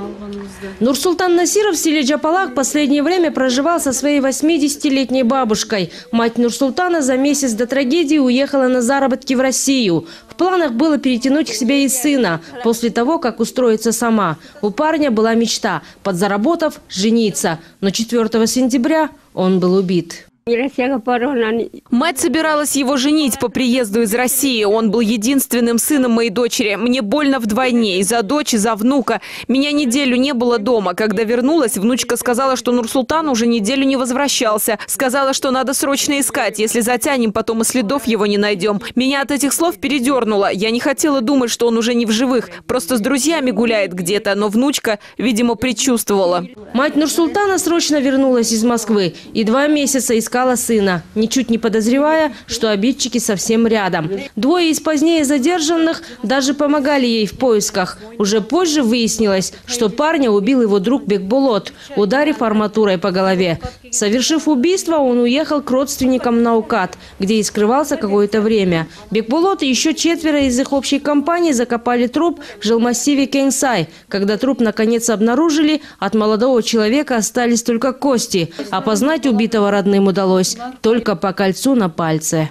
алганыбызда Нурсултан Насиров в селе Джапалак в последнее время проживал со своей 80-летней бабушкой. Мать Нурсултана за месяц до трагедии уехала на заработки в Россию. В планах было перетянуть к себе и сына после того, как устроиться сама. У парня была мечта – подзаработав, жениться. Но 4 сентября он был убит. Мать собиралась его женить по приезду из России. Он был единственным сыном моей дочери. Мне больно вдвойне. И за дочь, и за внука. Меня неделю не было дома. Когда вернулась, внучка сказала, что Нурсултан уже неделю не возвращался. Сказала, что надо срочно искать. Если затянем, потом и следов его не найдем. Меня от этих слов передернуло. Я не хотела думать, что он уже не в живых. Просто с друзьями гуляет где-то. Но внучка, видимо, предчувствовала. Мать Нурсултана срочно вернулась из Москвы и два месяца искала сына, ничуть не подозревая, что обидчики совсем рядом. Двое из позднее задержанных даже помогали ей в поисках. Уже позже выяснилось, что парня убил его друг Бекбулот, ударив арматурой по голове. Совершив убийство, он уехал к родственникам на Укат, где и скрывался какое-то время. Бекбулот и еще четверо из их общей компании закопали труп в жилмассиве Кенсай. Когда труп наконец обнаружили, от молодого человека остались только кости. Опознать убитого родным удалось только по кольцу на пальце.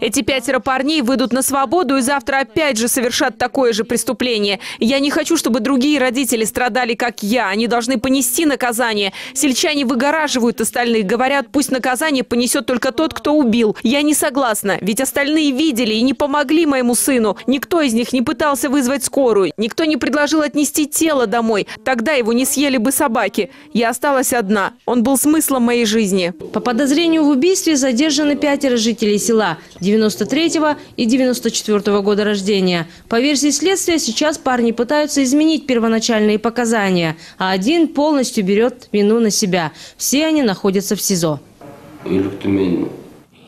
Эти пятеро парней выйдут на свободу и завтра опять же совершат такое же преступление. Я не хочу, чтобы другие родители страдали, как я. Они должны понести наказание. Сельчане выгораживают остальных. Говорят, пусть наказание понесет только тот, кто убил. Я не согласна, ведь остальные видели и не помогли моему сыну. Никто из них не пытался вызвать скорую. Никто не предложил отнести тело домой. Тогда его не съели бы собаки. Я осталась одна. Он был смыслом моей жизни. По подозрению в убийстве задержаны пятеро жителей села 93 и 94 года рождения. По версии следствия, сейчас парни пытаются изменить первоначальные показания, а один полностью берет вину на себя. Все они находятся в СИЗО.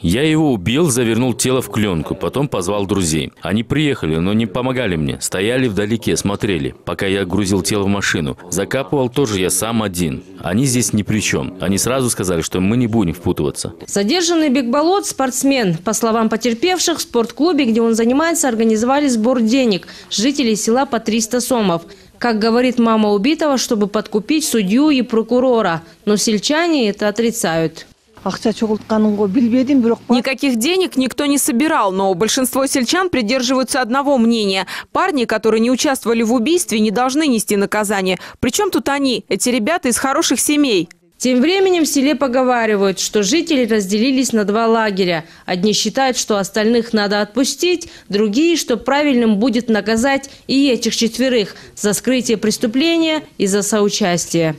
Я его убил, завернул тело в кленку, потом позвал друзей. Они приехали, но не помогали мне. Стояли вдалеке, смотрели, пока я грузил тело в машину. Закапывал тоже я сам один. Они здесь ни при чем. Они сразу сказали, что мы не будем впутываться. Задержанный Бекболот – спортсмен. По словам потерпевших, в спортклубе, где он занимается, организовали сбор денег. Жителей села по 300 сомов. Как говорит мама убитого, чтобы подкупить судью и прокурора. Но сельчане это отрицают. Никаких денег никто не собирал, но большинство сельчан придерживаются одного мнения. Парни, которые не участвовали в убийстве, не должны нести наказание. Причем тут они, эти ребята из хороших семей? Тем временем в селе поговаривают, что жители разделились на два лагеря. Одни считают, что остальных надо отпустить, другие, что правильным будет наказать и этих четверых за скрытие преступления и за соучастие.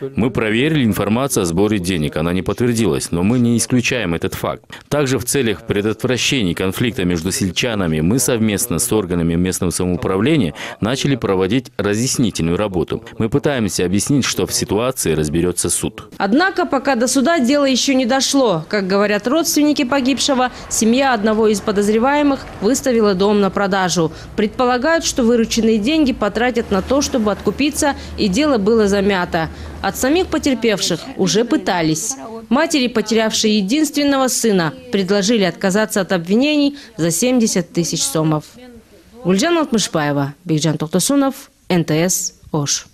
Мы проверили информацию о сборе денег. Она не подтвердилась, но мы не исключаем этот факт. Также в целях предотвращения конфликта между сельчанами мы совместно с органами местного самоуправления начали проводить разъяснительную работу. Мы пытаемся объяснить, что в ситуации разберется суд. Однако пока до суда дело еще не дошло. Как говорят родственники погибшего, семья одного из подозреваемых выставила дом на продажу. Предполагают, что вырученные деньги потратят на то, чтобы откупиться, и дело было замято. От самих потерпевших уже пытались. Матери, потерявшие единственного сына, предложили отказаться от обвинений за 70 тысяч сомов. Гульжан Алтмышбаева, Бигжан Токтасунов, НТС, Ош.